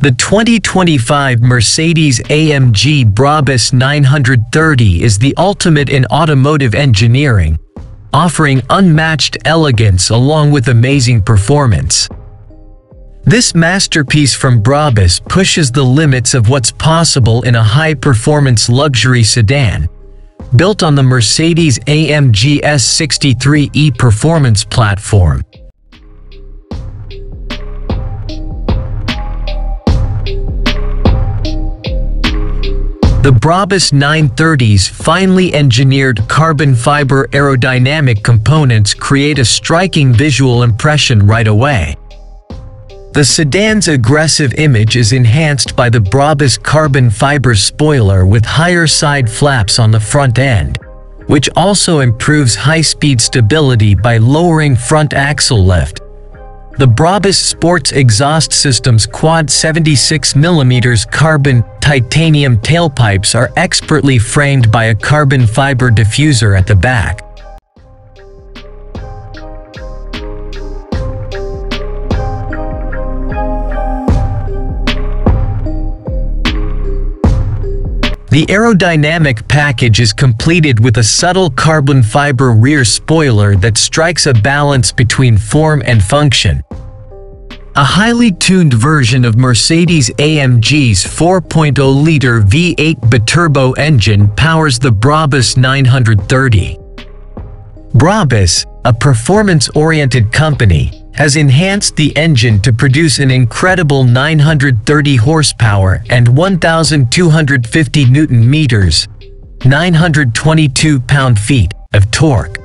The 2025 Mercedes-AMG Brabus 930 is the ultimate in automotive engineering, offering unmatched elegance along with amazing performance. This masterpiece from Brabus pushes the limits of what's possible in a high-performance luxury sedan, built on the Mercedes-AMG S63e performance platform. The Brabus 930's finely engineered carbon fiber aerodynamic components create a striking visual impression right away. The sedan's aggressive image is enhanced by the Brabus carbon fiber spoiler with higher side flaps on the front end, which also improves high-speed stability by lowering front axle lift. The Brabus Sports exhaust system's quad 76mm carbon titanium tailpipes are expertly framed by a carbon fiber diffuser at the back. The aerodynamic package is completed with a subtle carbon fiber rear spoiler that strikes a balance between form and function. A highly tuned version of Mercedes-AMG's 4.0-liter V8 biturbo engine powers the Brabus 930. Brabus, a performance-oriented company, has enhanced the engine to produce an incredible 930 horsepower and 1,250 newton meters, 922 pound-feet of torque.